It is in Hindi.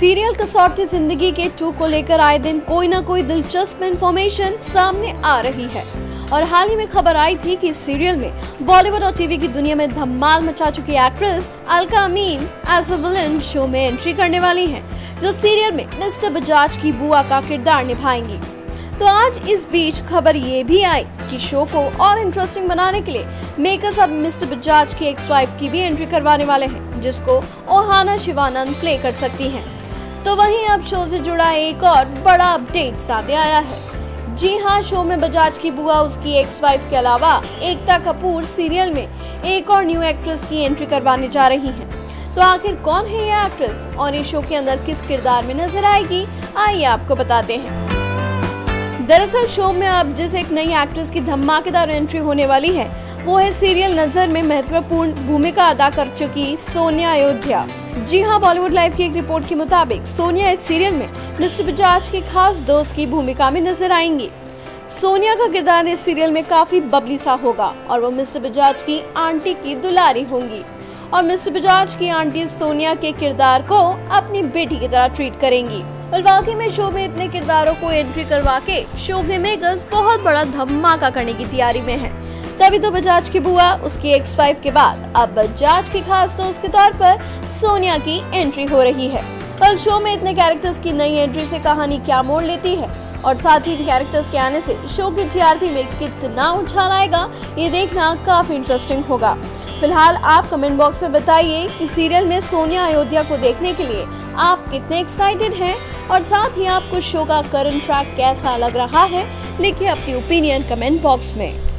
सीरियल कसौटी ज़िंदगी के टू को लेकर आए दिन कोई ना कोई दिलचस्प इंफॉर्मेशन सामने आ रही है। और हाल ही में खबर आई थी कि सीरियल में बॉलीवुड और टीवी की दुनिया में धमाल मचा चुकी actress Alka Amin as a villain show में एंट्री करने वाली हैं, जो सीरियल में मिस्टर बजाज की बुआ का किरदार निभाएँगी। तो आज इस बीच खबर ये भी आई कि शो को और इंटरेस्टिंग बनाने के लिए मेकर्स अब मिस्टर बजाज की एक्स वाइफ की भी एंट्री करवाने वाले हैं, जिसको ओहाना शिवानंद प्ले कर सकती हैं। तो वहीं अब शो से जुड़ा एक और बड़ा अपडेट सामने आया है। जी हाँ शो में बजाज की बुआ, उसकी एक्स वाइफ के अलावा एकता कपूर सीरियल में एक और न्यू एक्ट्रेस की एंट्री करवाने जा रही हैं। तो आखिर कौन है ये एक्ट्रेस और इस शो के अंदर किस किरदार में नज़र आएगी? आइए आपको बताते हैं। दरअसल शो में अब जिस एक नई एक्ट्रेस की धमाकेदार एंट्री होने वाली है, वो है सीरियल नज़र में महत्वपूर्ण भूमिका अदा कर चुकी सोनिया अयोध्या। जी हाँ बॉलीवुड लाइव की एक रिपोर्ट के मुताबिक सोनिया इस सीरियल में मिस्टर बजाज के खास दोस्त की भूमिका में नज़र आएँगी। सोनिया का किरदार इस सीरियल में काफ़ी बबली सा होगा और वो मिस्टर बजाज की आंटी की दुलारी होंगी। और मिस्टर बजाज की आंटी सोनिया के किरदार को अपनी बेटी की तरह ट्रीट करेंगी। और वाकई में शो में इतने किरदारों को एंट्री करवा के, शो के मेकर्स बहुत बड़ा धमाका करने की तैयारी में है। तभी तो बजाज की बुआ, उसकी एक्स फाइव के बाद अब बजाज की खास दोस्त के तौर पर सोनिया की एंट्री हो रही है। कल शो में इतने कैरेक्टर्स की नई एंट्री से कहानी क्या मोड़ लेती है? और साथ ही इन कैरेक्टर्स के आने से शो की टीआरपी में कितना उछाल आएगा, ये देखना काफ़ी इंटरेस्टिंग होगा। फ़िलहाल आप कमेंट बॉक्स में बताइए कि सीरियल में सोनिया अयोध्या को देखने के लिए आप कितने एक्साइटेड हैं? और साथ ही आपको शो का करंट ट्रैक कैसा लग रहा है, लिखिए अपनी ओपिनियन कमेंट बॉक्स में।